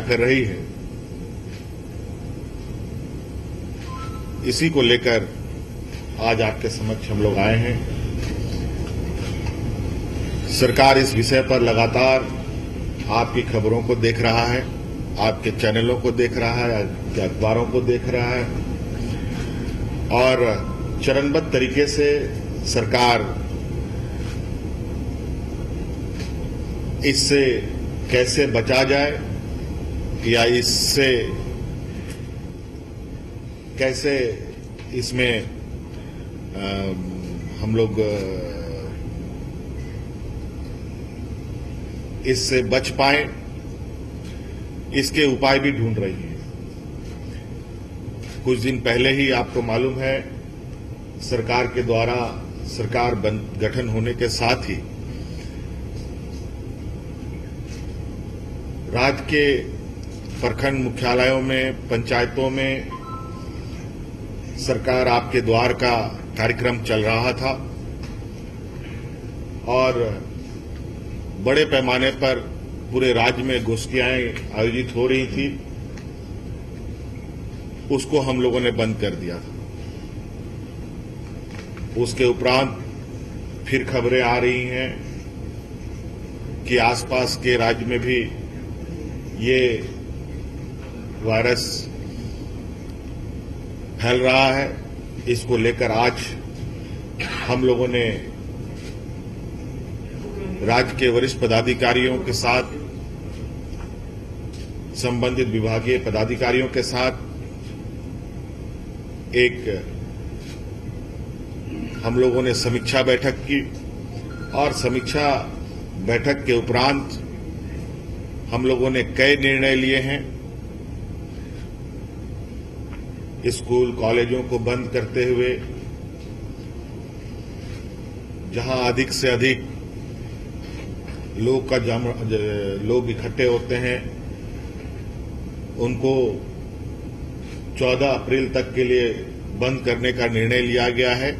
कर रही है। इसी को लेकर आज आपके समक्ष हम लोग आए हैं। सरकार इस विषय पर लगातार आपकी खबरों को देख रहा है, आपके चैनलों को देख रहा है, आपके अखबारों को देख रहा है। और चरणबद्ध तरीके से सरकार इससे कैसे बचा जाए या इससे कैसे इसमें आ, हम लोग इससे बच पाए इसके उपाय भी ढूंढ रही है। कुछ दिन पहले ही आपको मालूम है सरकार के द्वारा सरकार गठन होने के साथ ही राज्य के प्रखंड मुख्यालयों में, पंचायतों में सरकार आपके द्वार का कार्यक्रम चल रहा था और बड़े पैमाने पर पूरे राज्य में गोष्ठियाँ आयोजित हो रही थी। उसको हम लोगों ने बंद कर दिया था। उसके उपरांत फिर खबरें आ रही हैं कि आसपास के राज्य में भी ये वायरस फैल रहा है, इसको लेकर आज हम लोगों ने राज्य के वरिष्ठ पदाधिकारियों के साथ, संबंधित विभागीय पदाधिकारियों के साथ एक हम लोगों ने समीक्षा बैठक की और समीक्षा बैठक के उपरांत हम लोगों ने कई निर्णय लिए हैं। स्कूल कॉलेजों को बंद करते हुए, जहाँ अधिक से अधिक लोग का लोग इकट्ठे होते हैं, उनको 14 अप्रैल तक के लिए बंद करने का निर्णय लिया गया है।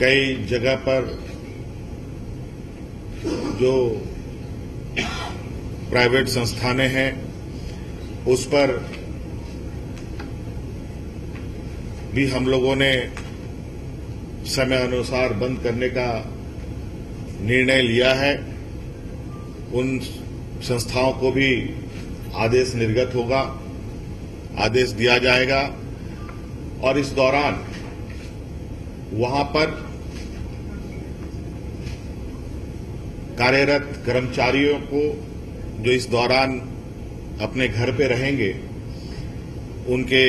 कई जगह पर जो प्राइवेट संस्थानें हैं, उस पर भी हम लोगों ने समय अनुसार बंद करने का निर्णय लिया है। उन संस्थाओं को भी आदेश निर्गत होगा, आदेश दिया जाएगा। और इस दौरान वहाँ पर कार्यरत कर्मचारियों को जो इस दौरान अपने घर पे रहेंगे, उनके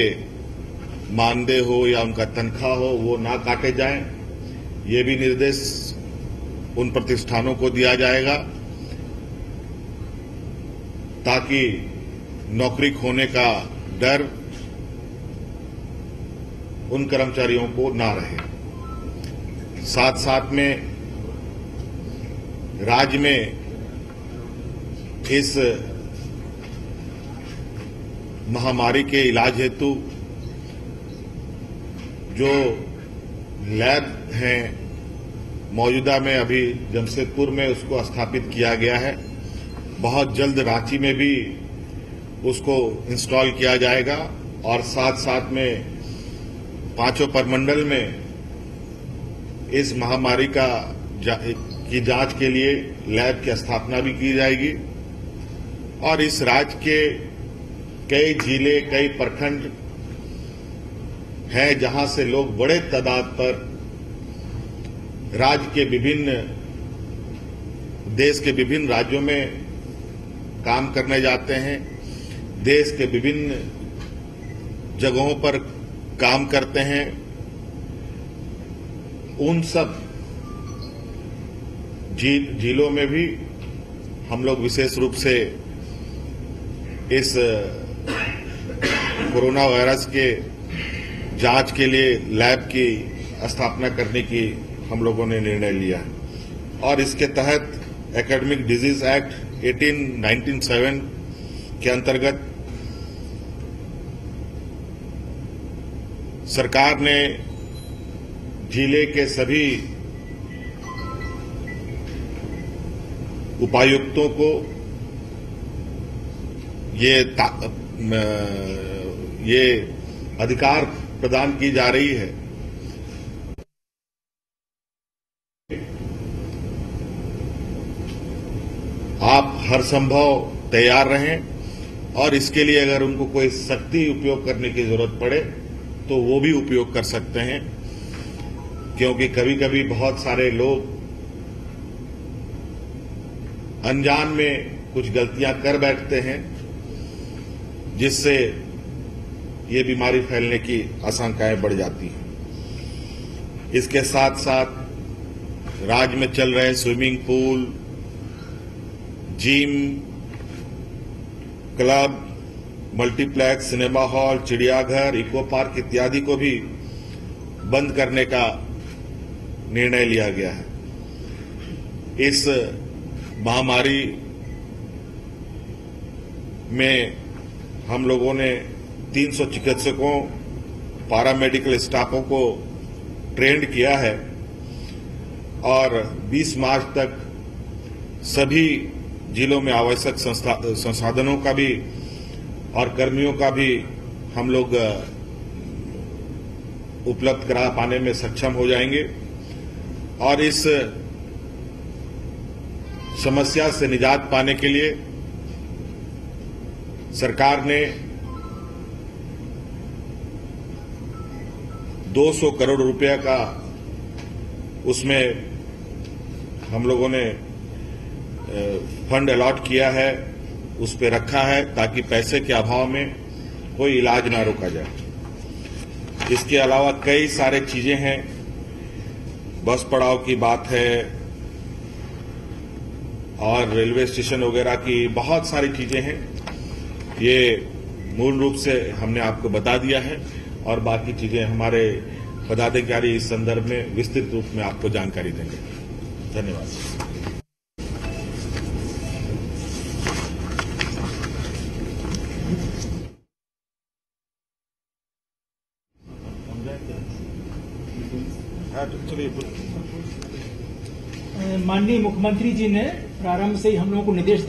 मानदेय हो या उनका तनख्वाह हो, वो ना काटे जाएँ। ये भी निर्देश उन प्रतिष्ठानों को दिया जाएगा ताकि नौकरी खोने का डर उन कर्मचारियों को ना रहे। साथ साथ में राज्य में इस महामारी के इलाज हेतु जो लैब हैं मौजूदा में अभी जमशेदपुर में उसको स्थापित किया गया है। बहुत जल्द रांची में भी उसको इंस्टॉल किया जाएगा और साथ साथ में पाँचों परमंडल में इस महामारी का जा, की जाँच के लिए लैब की स्थापना भी की जाएगी। और इस राज्य के कई ज़िले कई प्रखंड हैं जहाँ से लोग बड़े तादाद पर राज्य के विभिन्न, देश के विभिन्न राज्यों में काम करने जाते हैं, देश के विभिन्न जगहों पर काम करते हैं। उन सब जिलों में भी हम लोग विशेष रूप से इस कोरोना वायरस के जाँच के लिए लैब की स्थापना करने की हम लोगों ने निर्णय लिया है। और इसके तहत एकेडमिक डिज़ीज़ एक्ट 1897 के अंतर्गत सरकार ने ज़िले के सभी उपायुक्तों को ये ये अधिकार प्रदान की जा रही है। आप हर संभव तैयार रहें और इसके लिए अगर उनको कोई शक्ति उपयोग करने की ज़रूरत पड़े तो वो भी उपयोग कर सकते हैं, क्योंकि कभी कभी बहुत सारे लोग अनजान में कुछ गलतियाँ कर बैठते हैं, जिससे ये बीमारी फैलने की आशंकाएँ बढ़ जाती हैं। इसके साथ साथ राज्य में चल रहे swimming pool, gym, club, multiplex, cinema hall, चिड़ियाघर, इको पार्क इत्यादि को भी बंद करने का निर्णय लिया गया है। इस महामारी में हम लोगों ने 300 चिकित्सकों पारामेडिकल स्टाफों को ट्रेंड किया है और 20 मार्च तक सभी जिलों में आवश्यक संसाधनों का भी और कर्मियों का भी हम लोग उपलब्ध करा पाने में सक्षम हो जाएँगे और इस समस्या से निजात पाने के लिए सरकार ने 200 करोड़ रुपया का उसमें हम लोगों ने फंड अलॉट किया है, उस पर रखा है ताकि पैसे के अभाव में कोई इलाज ना रोका जाए। इसके अलावा कई सारे चीज़ें हैं। बस पड़ाव की बात है और रेलवे स्टेशन वगैरह की बहुत सारी चीज़ें हैं। ये मूल रूप से हमने आपको बता दिया है। और बाकी चीज़ें हमारे पदाधिकारी इस संदर्भ में विस्तृत रूप में आपको जानकारी देंगे। धन्यवाद। माननीय मुख्यमंत्री जी ने प्रारंभ से ही हम लोगों को निर्देश